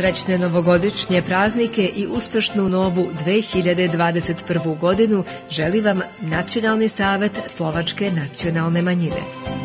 Srećne novogodišnje praznike i uspešnu novu 2021. godinu želi vam Nacionalni savet Slovačke nacionalne manjine.